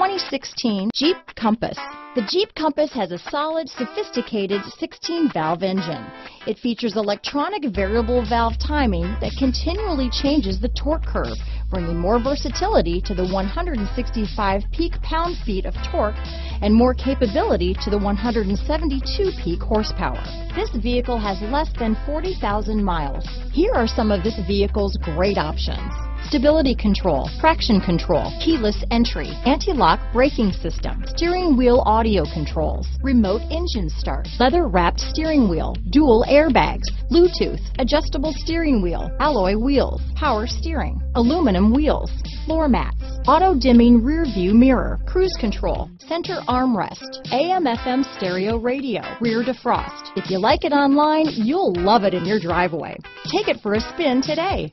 2016 Jeep Compass. The Jeep Compass has a solid, sophisticated 16-valve engine. It features electronic variable valve timing that continually changes the torque curve, bringing more versatility to the 165 peak pound-feet of torque and more capability to the 172 peak horsepower. This vehicle has less than 40,000 miles. Here are some of this vehicle's great options stability control, traction control, keyless entry, anti-lock braking system, steering wheel audio controls, remote engine start, leather wrapped steering wheel, dual airbags, Bluetooth, adjustable steering wheel, alloy wheels, power steering, aluminum wheels, floor mats, auto dimming rear view mirror, cruise control, center armrest, AM FM stereo radio, rear defrost. If you like it online, you'll love it in your driveway. Take it for a spin today.